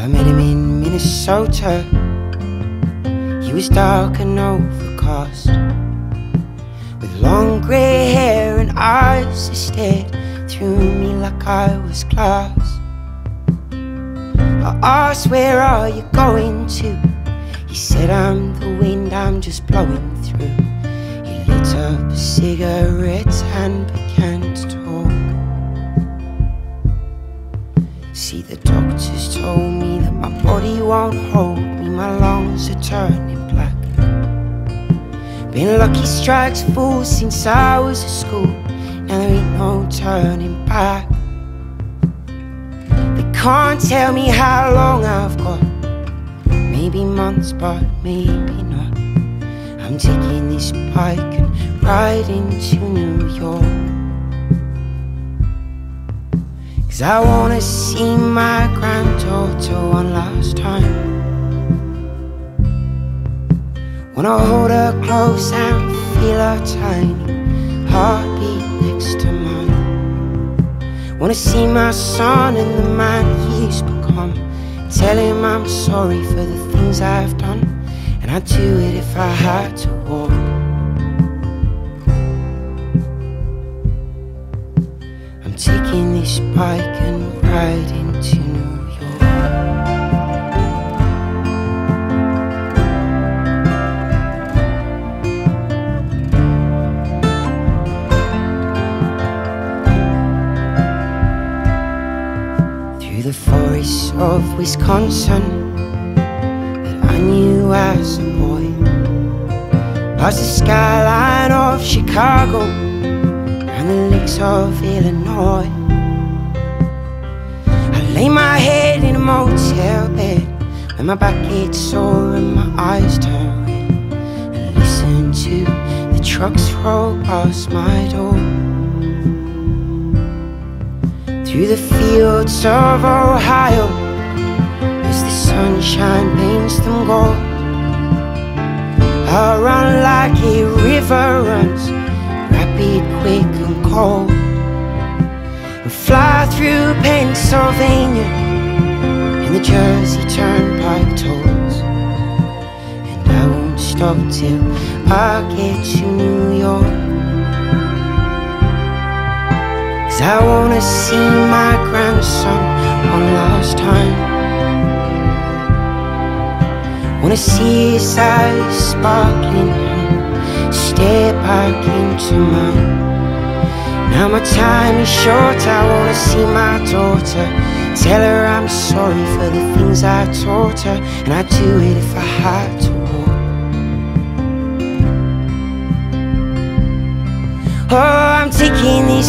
Well, I met him in Minnesota. He was dark and overcast, with long grey hair and eyes that stared through me like I was glass. I asked, Where are you going to? He said, I'm the wind, I'm just blowing through. He lit up a cigarette and began See, the doctors told me that my body won't hold me, my lungs are turning black. Been lucky strikes full since I was at school, now there ain't no turning back. They can't tell me how long I've got, maybe months, but maybe not. I'm taking this bike and riding to New York. Cause I wanna see my granddaughter one last time. Wanna hold her close and feel her tiny heartbeat next to mine. Wanna see my son and the man he's become. Tell him I'm sorry for the things I've done. And I'd do it if I had to walk. I'm taking this bike and riding to New York. Through the forests of Wisconsin that I knew as a boy, past the skyline of Chicago and the lakes of Illinois. Lay my head in a motel bed when my back gets sore and my eyes turn red, and listen to the trucks roll past my door. Through the fields of Ohio, as the sunshine paints them gold. I run like a river runs Pennsylvania in the Jersey Turnpike tolls. And I won't stop till I get to New York. Cause I wanna see my grandson one last time. Wanna see his eyes sparkling and stare back into mine. Now my time is short, I wanna see my daughter. Tell her I'm sorry for the things I taught her, and I'd do it if I had to. Oh, I'm taking this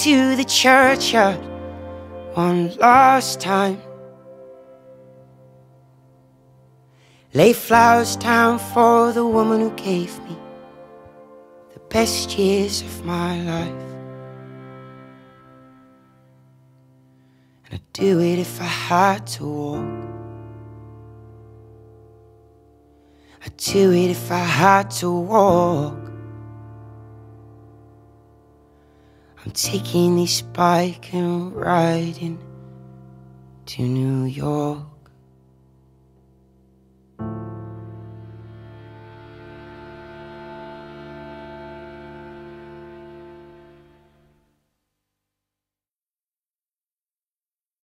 to the churchyard one last time. Lay flowers down for the woman who gave me the best years of my life. And I'd do it if I had to walk. I'd do it if I had to walk. I'm taking this bike and riding to New York.